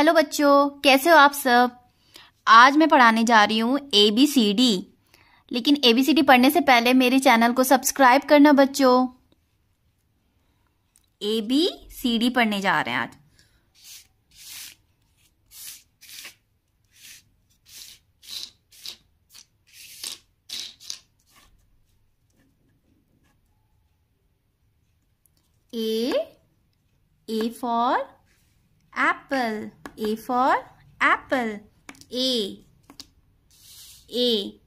Hello बच्चों, कैसे हो आप सब? आज मैं पढ़ाने जा रही हूँ ए बी सी डी लेकिन ए बी सी डी पढ़ने से पहले मेरे चैनल को सब्सक्राइब करना बच्चों। ए बी सी डी पढ़ने जा रहे हैं आज। A A for apple A for apple. A. A.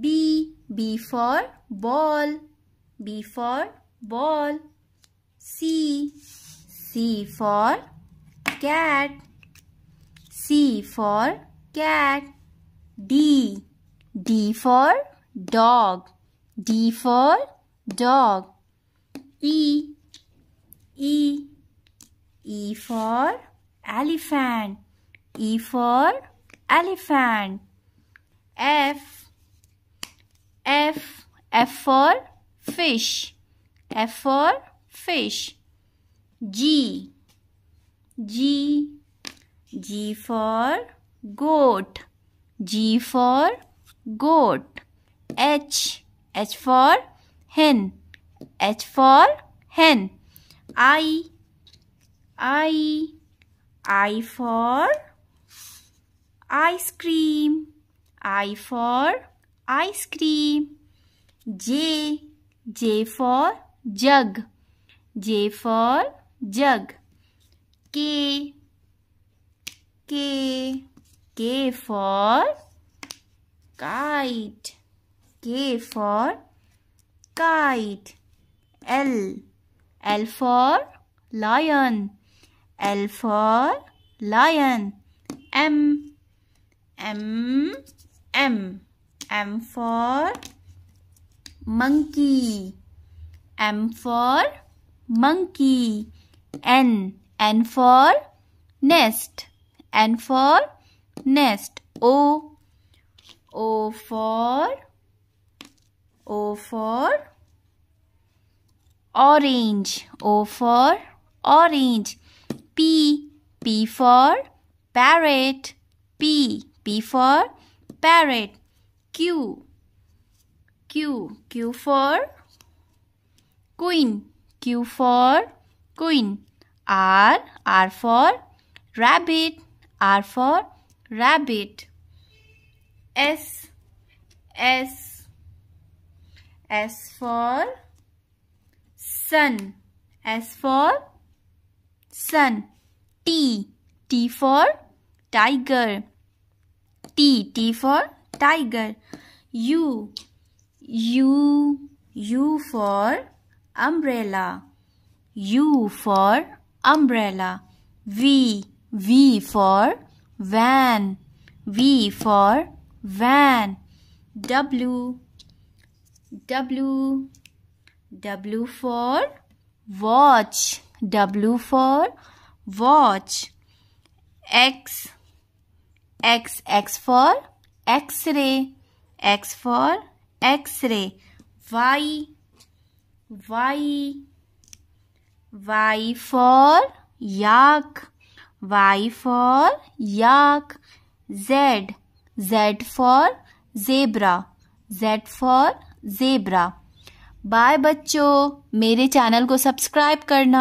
B. B for ball. B for ball. C. C for cat. C for cat. D. D for dog. D for dog. E. E. E for elephant. E for elephant. F. F. F for fish. F for fish. G. G. G for goat. G for goat. H. H for hen. H for hen. I I I for ice cream. I for ice cream. J J for jug. J for jug. K K K for kite. K for kite. L L for lion. L for lion. M M M M for monkey. M for monkey. N N for nest. N for nest. O O for O for orange o for orange p p for parrot. P p for parrot. Q q q for queen. Q for queen. R r for rabbit. R for rabbit. S s s for sun. S for sun. T. T for tiger. T. T for tiger. U. U. U for umbrella. U for umbrella. V. V for van. V for van. W. W. W for watch. W for watch. X. X. X for X-ray. X for X-ray. Y. Y. Y for yak. Y for yak. Z. Z for zebra. Z for zebra. Bye बच्चों मेरे channel को subscribe करना